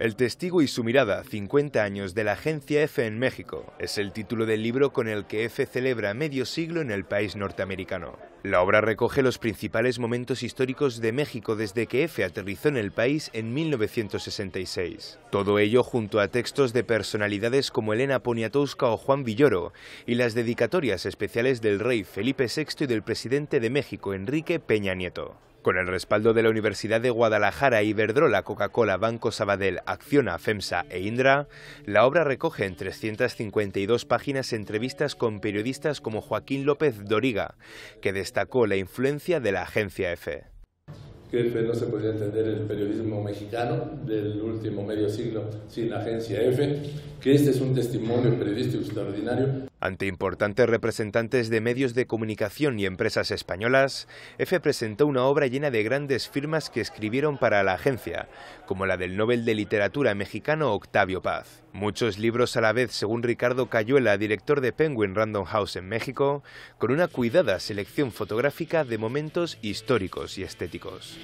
El testigo y su mirada, 50 años de la agencia F en México, es el título del libro con el que F celebra medio siglo en el país norteamericano. La obra recoge los principales momentos históricos de México desde que F aterrizó en el país en 1966. Todo ello junto a textos de personalidades como Elena Poniatowska o Juan Villoro y las dedicatorias especiales del rey Felipe VI y del presidente de México Enrique Peña Nieto. Con el respaldo de la Universidad de Guadalajara, Iberdrola, Coca-Cola, Banco Sabadell, Acciona, FEMSA e Indra, la obra recoge en 352 páginas entrevistas con periodistas como Joaquín López Doriga, que destacó la influencia de la agencia EFE no se podría entender el periodismo mexicano del último medio siglo sin la agencia EFE, que este es un testimonio periodístico extraordinario. Ante importantes representantes de medios de comunicación y empresas españolas, EFE presentó una obra llena de grandes firmas que escribieron para la agencia, como la del Nobel de Literatura mexicano Octavio Paz. Muchos libros a la vez, según Ricardo Cayuela, director de Penguin Random House en México, con una cuidada selección fotográfica de momentos históricos y estéticos.